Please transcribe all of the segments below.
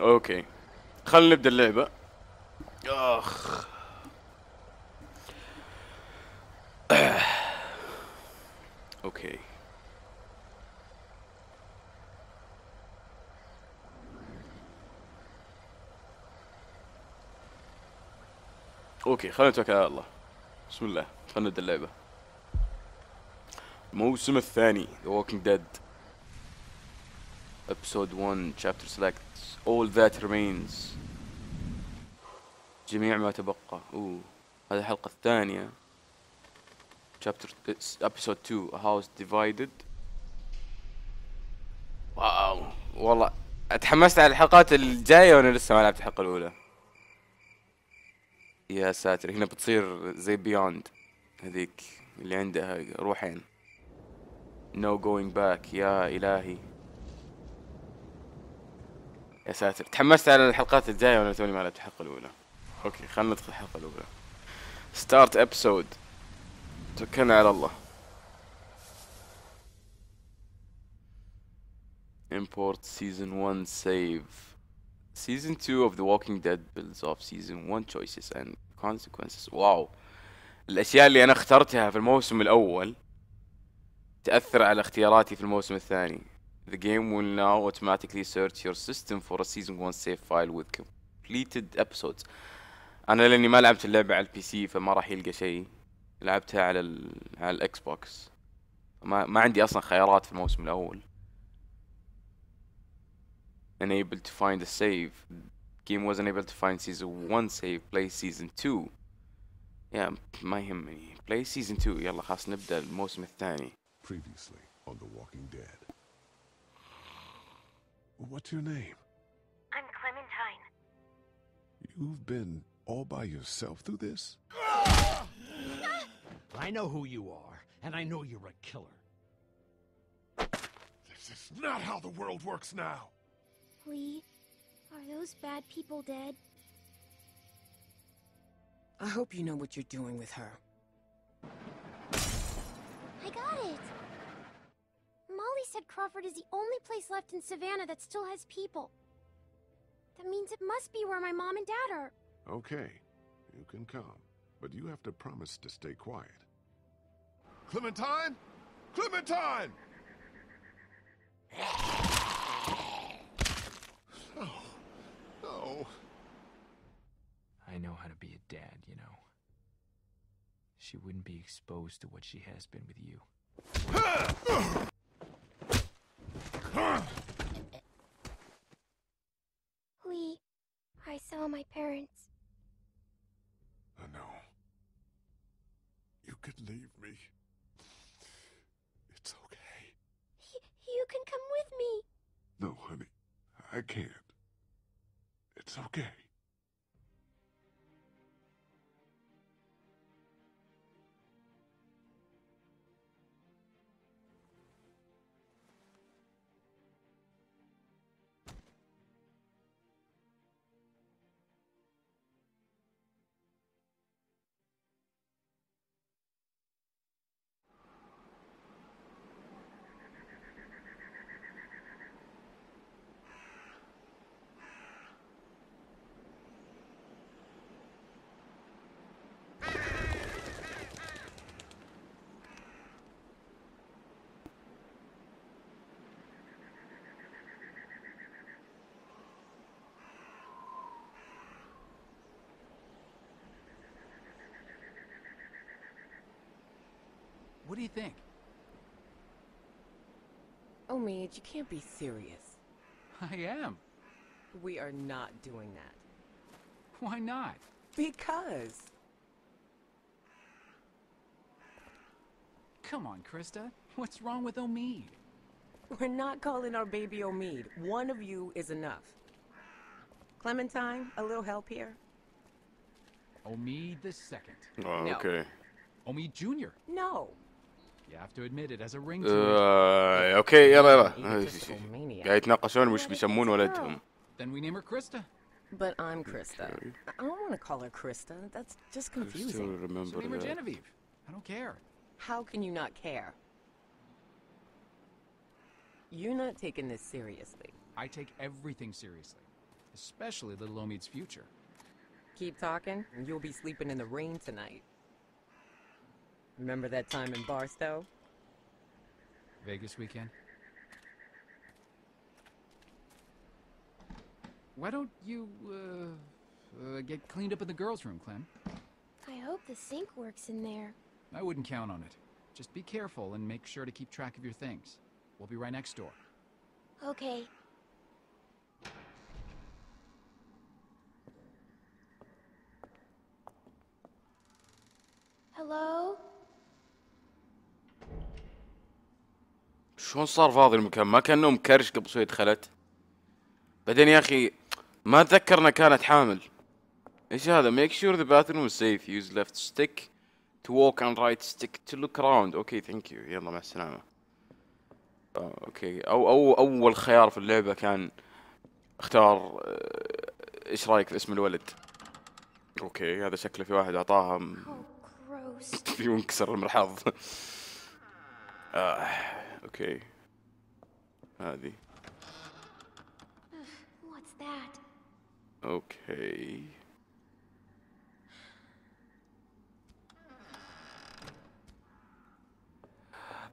Okay. خلينا نبدأ اللعبة. آخ. Okay. Okay خلينا نتوكل على الله. بسم الله. خلينا نبدأ اللعبة. الموسم الثاني The Walking Dead. Episode 1 Chapter Select. All That Remains. جميع ما تبقى. اوه هذه الحلقة الثانية. Chapter Episode 2 A House Divided. واو والله أتحمست على الحلقات الجاية وأنا لسه ما لعبت الحلقة الأولى. يا ساتر. هنا بتصير زي بيوند هذيك اللي عندها روحين. No going back. يا إلهي. يا ساتر. تحمست على الحلقات الجاية وأنا توني ما لعبت الحلقة الأولى؟ Okay خلنا ندخل الحلقة الأولى. Start episode توكلنا على الله. Import season 1 save. Season 2 of The Walking Dead builds off season 1 choices and consequences. Wow الأشياء اللي أنا اخترتها في الموسم الأول تأثر على اختياراتي في الموسم الثاني. The game will now automatically search your system for a season 1 save file with completed episodes أنا لاني ما لعبت اللعبة على ال PC فما راح يلقى شيء لعبتها على ال على ال Xbox ما ما عندي أصلا خيارات في الموسم الأول unable to find a save game was unable to find season 1 save play season 2 يا ما يهمني play season 2 يلا خلاص نبدا الموسم الثاني Previously on The Walking Dead. What's your name? I'm Clementine. You've been all by yourself through this? I know who you are, and I know you're a killer. This is not how the world works now. Lee, are those bad people dead? I hope you know what you're doing with her. I got it. Molly said Crawford is the only place left in Savannah that still has people. That means it must be where my mom and dad are. Okay, you can come, but you have to promise to stay quiet. Clementine? Clementine! No. No. I know how to be a dad, you know. She wouldn't be exposed to what she has been with you. Lee, I saw my parents. I know. You could leave me. It's okay. Y- you can come with me. No, honey. I can't. It's okay. What do you think? Oh, you can't be serious. I am. We are not doing that. Why not? Because. Come on, Krista. What's wrong with Omid? We're not calling our baby Omid. One of you is enough. Clementine, a little help here? Omid the second. Oh, no. okay. Omid Jr. No. You have to admit it has a ring to it. آه، اوكي يلا يلا Egotistical maniac. قاعد يتناقشون وش بيسمون ولدهم Then we name her Krista. But I'm Krista. I don't want to call her Krista. That's just still confusing. So remember name her that. Genevieve. I don't care. How can you not care? You're not taking this seriously. I take everything seriously. especially little Omid's future. Keep talking, and you'll be sleeping in the rain tonight. Remember that time in Barstow? Vegas weekend? Why don't you, uh, uh, get cleaned up in the girls' room, Clem? I hope the sink works in there. I wouldn't count on it. Just be careful and make sure to keep track of your things. We'll be right next door. Okay. Hello? شلون صار فاضي المكان؟ ما كان نوم كرش قبل شوي دخلت. بعدين يا أخي ما أتذكر انها كانت حامل. إيش هذا؟ Make sure the bathroom is safe. Use left stick to walk and right stick to look around. okay thank you يلا مع السلامة. آه، okay أو أو أول خيار في اللعبة كان اختار إيش رأيك في اسم الولد؟ okay هذا شكله في واحد أعطاها. في منكسر المرحاض. آه. okay هذه What's that? okay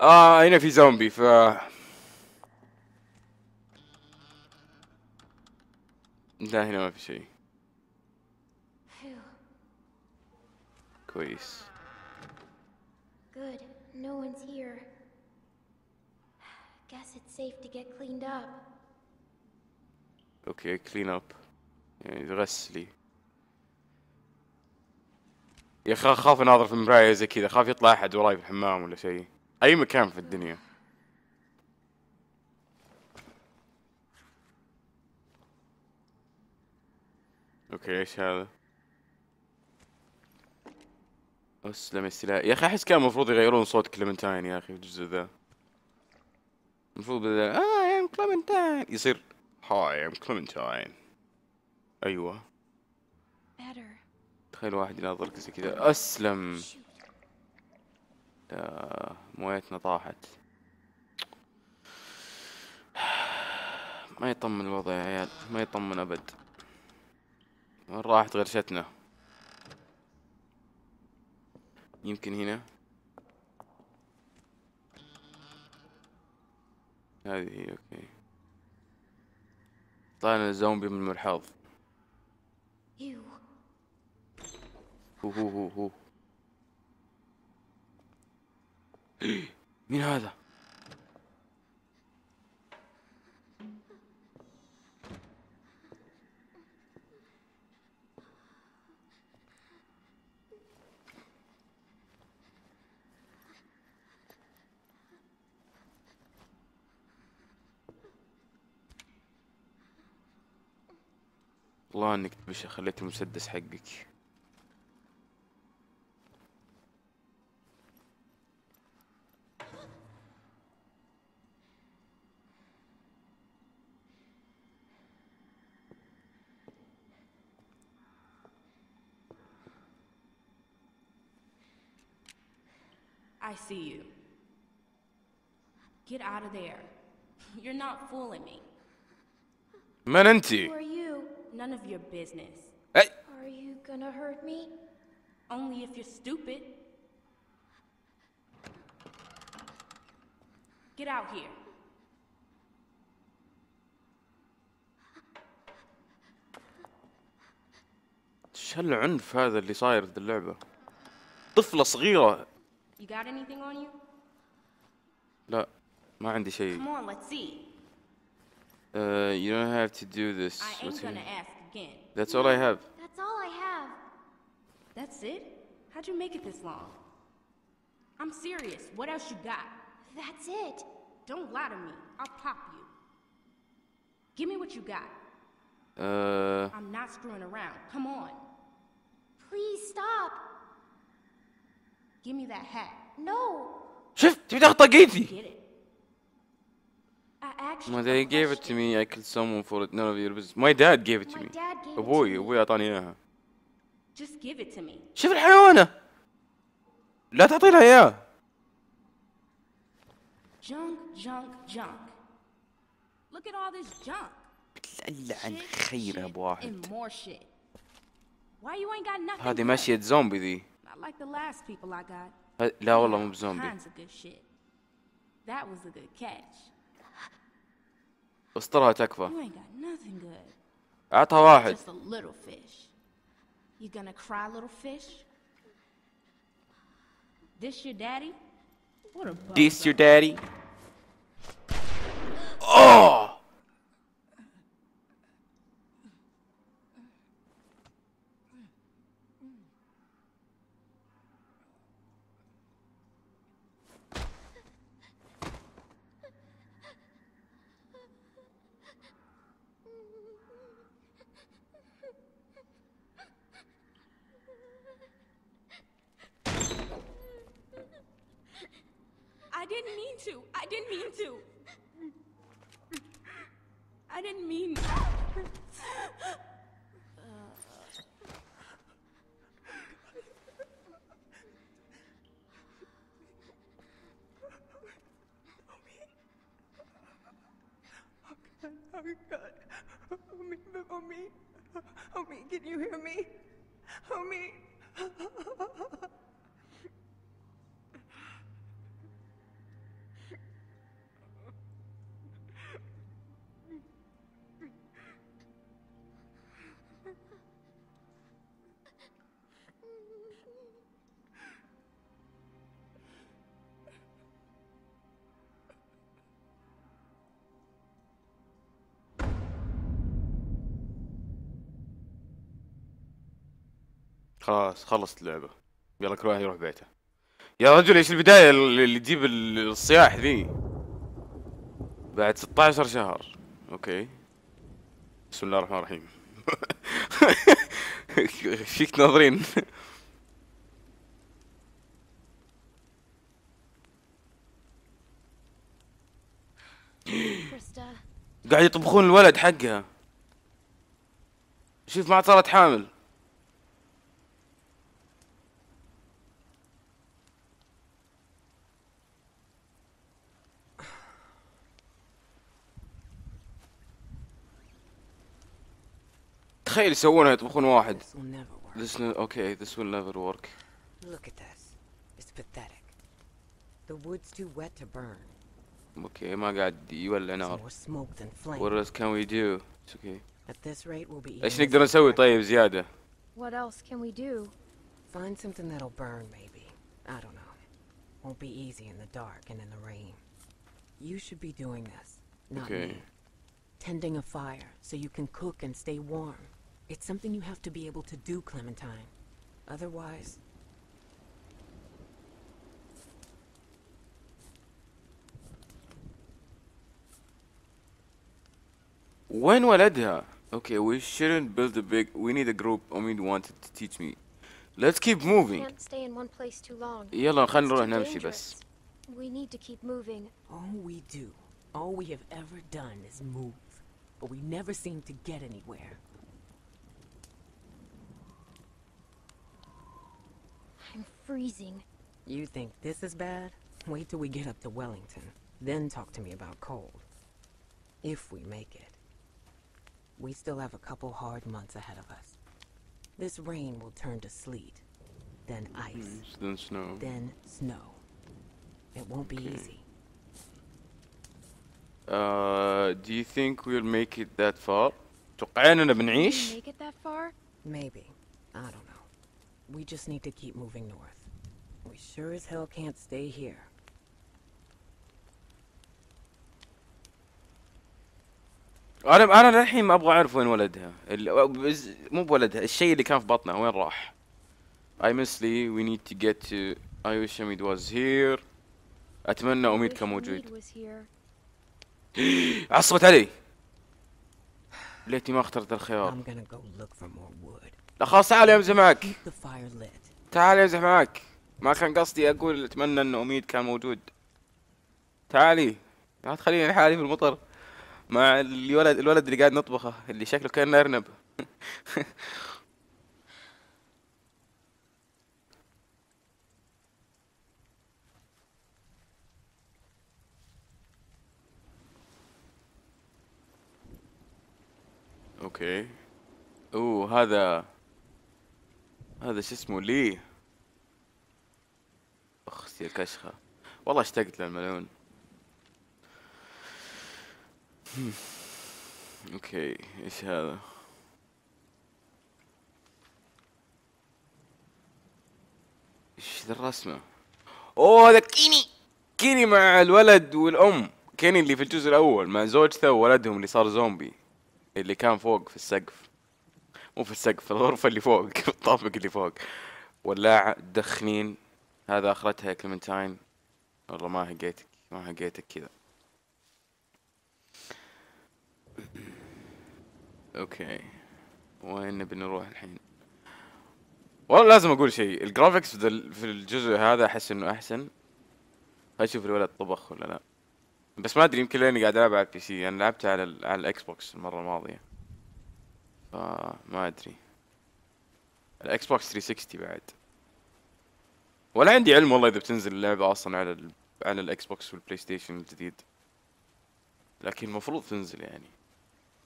آه هنا في زومبي ف لا هنا ما في شيء Phew. كويس Good. No one's here. Safe to get cleaned up. okay clean up يعني تغسلي يا أخي أخاف أناظر في المراية زي كذا. أخاف يطلع أحد وراي في الحمام ولا شيء. أي مكان في الدنيا؟ okay إيش هذا؟ أسلم السلاح يا أخي أحس كان المفروض يغيرون صوت كليمنتاين يا أخي في الجزء ذا. المفروض بدل I'm كليمنتاين يصير Hi I'm كليمنتاين أيوه. تخيل واحد يناظرك زي كذا. أسلم. لا مويتنا طاحت. ما يطمن الوضع يا عيال. ما يطمن أبد. وين راحت غرشتنا يمكن هنا. هذه هي أوكي طلعنا زومبي من المرحاض. هو هو هو هو مين هذا؟ والله انك تبش خليت المسدس حقك I see you. Get out of there. You're not fooling me. من انتي؟ Who are you? None of your business. اي Are you gonna hurt me? Only if you're stupid. Get out here. ايش هالعنف هذا اللي صاير في اللعبة؟ طفلة صغيرة You got anything on you? لا ما عندي شيء. Come on, let's see. Uh, you don't have to do this. I What's ain't here? gonna ask again. That's all I have. That's all I have. That's it? How'd you make it this long? I'm serious. What else you got? That's it. Don't lie to me. I'll pop you. Give me what you got. Uh, I'm not screwing around. Come on. Please stop. Give me that hat. No. شفت تبي تاخذ طاقيتي. Get it. My dad gave it to me. I killed someone for it. None of your business. My dad gave it to me. me. أبوي اعطاني اياها. Just give it to me. شوف الحيوانة. لا تعطي لها اياه. Junk, junk, junk. Look at all this junk. لعن خير ابو واحد. Why you ain't got nothing? هذه? ماشية زومبي ذي Not like the last people I got. لا والله They مو بزومبي. That was a good catch. اسطرها تكفى. اعطها واحد Just a little fish. You gonna cry, little fish? This your daddy? What a This your daddy Oh didn't mean to. I didn't mean to. I didn't mean. Oh, oh God. Oh me, oh Homie, homie. Homie, can you hear me? Oh Homie. خلاص خلصت اللعبة. يلا كل واحد يروح بيته. يا رجل إيش البداية اللي تجيب ال- الصياح ذي؟ بعد 16 شهر. أوكي. بسم الله الرحمن الرحيم. فيك ناظرين. قاعد يطبخون الولد حقها. شوف ما صارت حامل. تخيل يسوونها يطبخون واحد This will never work. This no, okay, this will never work. Look at this. It's pathetic. The wood's too wet to burn. أوكي ما قاعد يولع نار. more smoke than flame. What else can we do? It's okay. At this rate, we'll be إيش نقدر نسوي طيب زيادة؟ What else can we do? Find something that'll burn, maybe. I don't know. Won't be easy in the dark and in the rain. You should be doing this, not Okay. me. Tending a fire so you can cook and stay warm. It's something you have to be able to do, Clementine. Otherwise, وين ولدها؟ Okay, we shouldn't build a big. We need a group. Omid wanted to teach me. Let's keep moving. Can't stay in one place too long. يلا خلينا It's نروح too نمشي dangerous. بس. We need to keep moving. all we do, all we have ever done is move. But we never seem to get anywhere. freezing. You think this is bad? Wait till we get up to Wellington. Then talk to me about cold. If we make it. We still have a couple hard months ahead of us. This rain will turn to sleet, then ice, Then snow. then snow. It won't be easy. Uh, do you think we'll make it that far? توقعين اننا Can we بنعيش؟ make it that far? Maybe. I don't know. We just need to keep moving north. We sure as hell can't stay here. أنا أنا للحين ما أبغى أعرف وين ولدها. مو بولدها، الشيء اللي كان في بطنها وين راح؟ I miss Lee. We need to get to. I wish Hamid was here. أتمنى I أميد كان موجود. عصبت علي. ليتني ما اخترت الخيار. I'm gonna go look for more wood. لا خلاص تعال امزح معك. Keep the fire lit. تعال امزح معك. ما كان قصدي أقول أتمنى ان أميد كان موجود. تعالي. لا تخليني لحالي في المطر. مع الولد الولد اللي قاعد نطبخه اللي شكله كأنه أرنب. okay اوه هذا هذا شو اسمه ليه أختي الكشخة والله اشتقت للملعون. okay إيش هذا؟ إيش ذا الرسمة؟ أوه هذا كيني. كيني مع الولد والأم. كيني اللي في الجزء الأول مع زوجته وولدهم اللي صار زومبي. اللي كان فوق في السقف. مو في السقف في الغرفة اللي فوق في الطابق اللي فوق. ولاعة تدخنين هذا أخرتها يا كلمنتاين والله ما هقيتك ما هقيتك كذا. okay. وين نبي نروح الحين؟ والله لازم أقول شيء. ال graphics في ال- في الجزء هذا أحس إنه أحسن. نشوف الولد طبخ ولا لا. بس ما أدري يمكن لأني قاعد ألعب على ال PC أنا لعبت على ال على ال Xbox المرة الماضية. فما أدري. ال Xbox 360 بعد. ولا عندي علم والله إذا بتنزل اللعبة أصلا على ال على ال Xbox وال PlayStation الجديد. لكن المفروض تنزل يعني.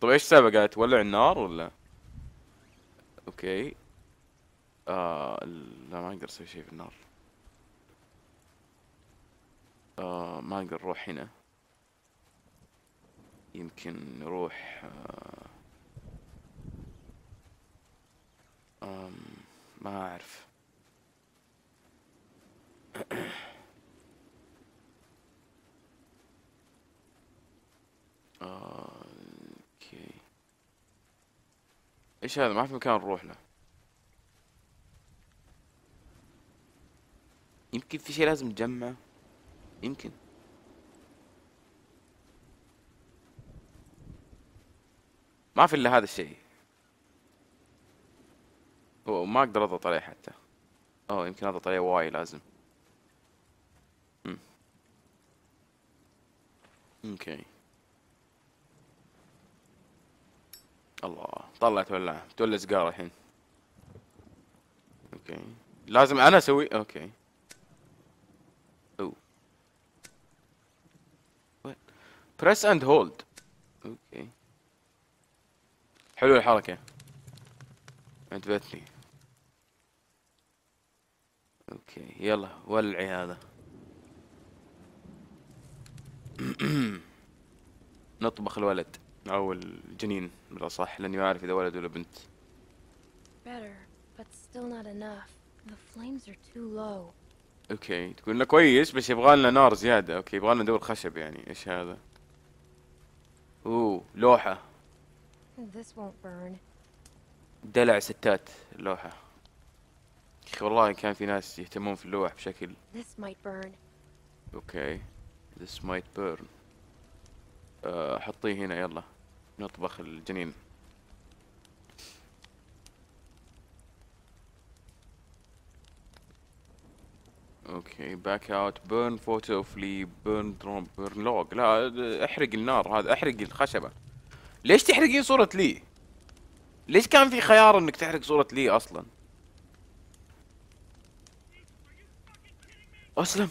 طيب إيش السالفه قاعد تولع النار ولا؟ okay. آه لا ما أقدر أسوي شيء في النار آه ما أقدر نروح هنا. يمكن نروح آه آم ما أعرف. أوكي إيش هذا؟ ما في مكان نروح له. يمكن في شيء لازم نجمعه. يمكن. ما في إلا هذا الشيء. هو ما أقدر أضغط عليه حتى. أوه يمكن أضغط عليه واي لازم. okay الله طلعت ولاعة تولع سيجارة الحين. okay لازم أنا أسوي؟ okay أو. press and hold okay حلو الحركة. عجبتني. okay يلا ولعي هذا. نطبخ الولد. أو الجنين بالأصح لأني ما أعرف إذا ولد ولا بنت. Better, but still not enough. The flames are too low. okay. تقول لنا كويس بس يبغى لنا نار زيادة. okay يبغى لنا دور خشب يعني. إيش هذا؟ أوه لوحة. دلع ستات اللوحة. والله كان في ناس يهتمون في اللوح بشكل. okay. This might burn. آه، حطيه هنا يلا. نطبخ الجنين. okay back out burn photo of Lee burn drawing burn log لا احرق النار هذا. احرق الخشبة. ليش تحرقين صورة لي؟ ليش كان في خيار إنك تحرق صورة لي أصلا؟ اسلم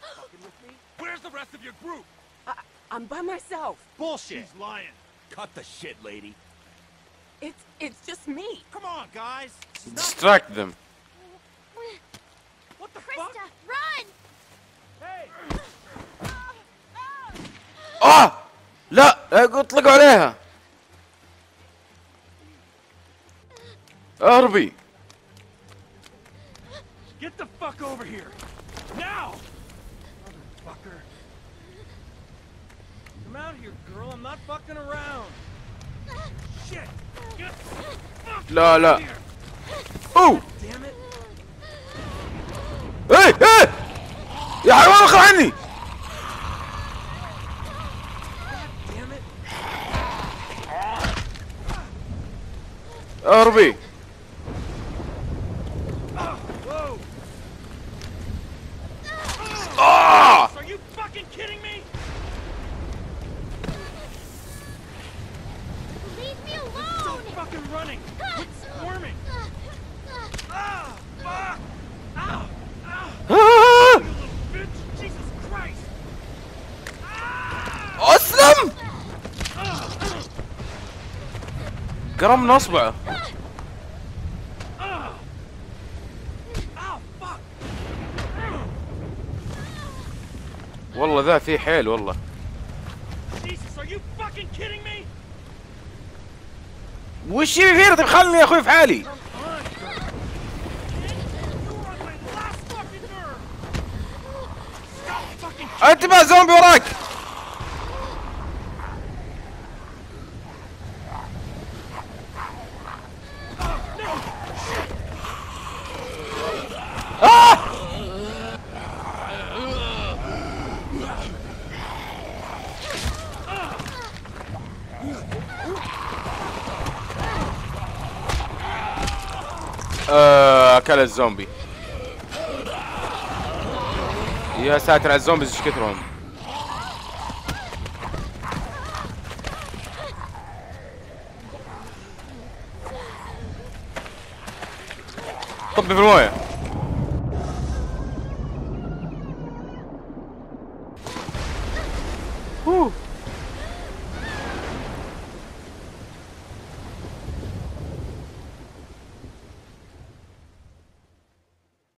fucking with me? Where's the rest of your group? I'm by myself. Bullshit. She's lying. Cut the shit, lady. It's it's just me. Come on, guys. Stop. distract them What the fuck? Krista, run! Hey! اه لا لا اطلقوا عليها اربي Get the fuck over here. Now! Come out here, girl. I'm not fucking around. Shit. لا لا here. اوه Damn it. إيه إيه يا حيوان اخر عني Damn it. اهربي Whoa! آه! Are you fucking kidding me? Leave me Stop alone! fucking running! Quit squirming! Ah! Fuck! Ow! Ow! آه! You little bitch! Jesus Christ! Ah! اسلم اصبعه Ah! Ow! Fuck! والله ذا في حيل والله? وش في فيرتي خلني يا أخوي في حالي Come on, girl. You are on my last fucking nerve! Stop fucking انتبه زومبي وراك آه! آه، أكل الزومبي. يا ساتر على الزومبيز إيش كثرهم؟ طبي في الموية.